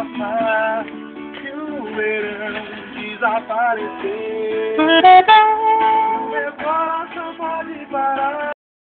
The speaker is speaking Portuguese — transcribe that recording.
passar e o verão desaparecer. Meu coração pode parar.